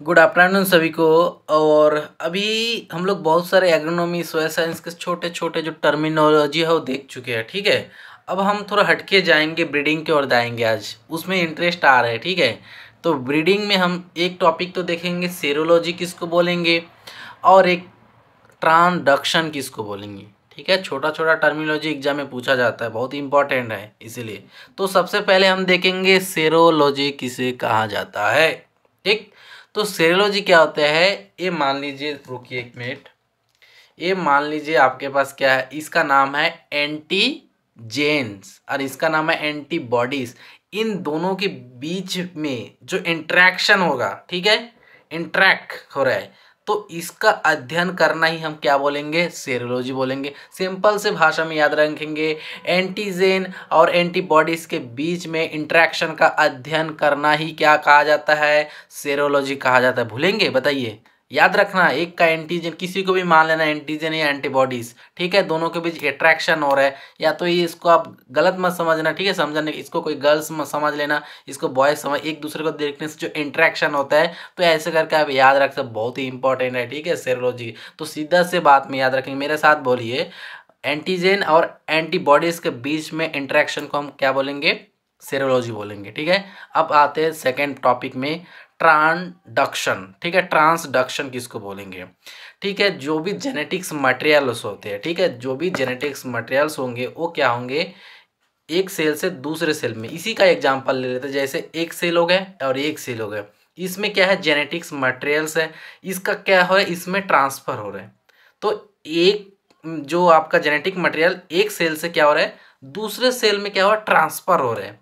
Good afternoon सभी को। और अभी हम लोग बहुत सारे एग्रोनॉमी सोयल साइंस के छोटे छोटे जो टर्मिनोलॉजी है वो देख चुके हैं, ठीक है? अब हम थोड़ा हटके जाएँगे ब्रीडिंग की ओर जाएँगे आज। उसमें इंटरेस्ट आ रहा है, ठीक है? तो ब्रीडिंग में हम एक टॉपिक तो देखेंगे सेरोलॉजी किसको बोलेंगे और एक ट्रांडक्शन किसको बोलेंगे, ठीक है? छोटा छोटा टर्मिनोलॉजी एग्ज़ाम में पूछा जाता है, बहुत इंपॉर्टेंट है, इसीलिए। तो सबसे पहले हम देखेंगे सेरोलॉजी किसे कहा जाता है, ठीक? तो सेरोलॉजी क्या होता है? ये मान लीजिए, रुकिए एक मिनट ये मान लीजिए आपके पास क्या है? इसका नाम है एंटी जेन्स और इसका नाम है एंटीबॉडीज इन दोनों के बीच में जो इंट्रैक्शन होगा, ठीक है? इंट्रैक्ट हो रहा है। तो इसका अध्ययन करना ही हम क्या बोलेंगे? सेरोलॉजी बोलेंगे। सिंपल से भाषा में याद रखेंगे एंटीजेन और एंटीबॉडीज के बीच में इंट्रैक्शन का अध्ययन करना ही क्या कहा जाता है? सेरोलॉजी कहा जाता है। भूलेंगे? बताइए। याद रखना, एक का एंटीजन किसी को भी मान लेना एंटीजन या एंटीबॉडीज ठीक है? दोनों के बीच अट्रैक्शन हो रहा है। या तो ये इसको आप गलत मत समझना, ठीक है? समझने, इसको कोई गर्ल्स मत समझ लेना, इसको बॉयज़ समझ, एक दूसरे को देखने से जो इंट्रैक्शन होता है तो ऐसे करके आप याद रख सकते बहुत ही इंपॉर्टेंट है, ठीक है? सेरोलॉजी तो सीधा से बात में याद रखेंगे। मेरे साथ बोलिए एंटीजन और एंटीबॉडीज के बीच में इंट्रैक्शन को हम क्या बोलेंगे? सेरोलॉजी बोलेंगे, ठीक है? अब आते हैं सेकेंड टॉपिक में। ट्रांसडक्शन ठीक है, ट्रांसडक्शन किसको बोलेंगे? ठीक है, जो भी जेनेटिक्स मटेरियल्स होते हैं, ठीक है, जो भी जेनेटिक्स मटेरियल्स होंगे, वो क्या होंगे? एक सेल से दूसरे सेल में। इसी का एग्जांपल ले लेते हैं, जैसे एक सेल हो गए और एक सेल हो गए इसमें क्या है? जेनेटिक्स मटेरियल्स है। इसका क्या हो रहा है? इसमें ट्रांसफ़र हो रहा है। तो एक, जो आपका जेनेटिक मटेरियल एक सेल से क्या हो रहा है? दूसरे सेल में क्या हो रहा है? ट्रांसफ़र हो रहा है।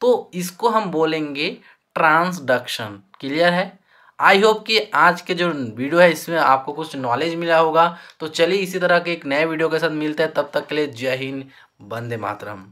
तो इसको हम बोलेंगे ट्रांसडक्शन। क्लियर है? आई होप कि आज के जो वीडियो है, इसमें आपको कुछ नॉलेज मिला होगा। तो चलिए इसी तरह के एक नए वीडियो के साथ मिलते हैं। तब तक के लिए जय हिंद, वंदे मातरम।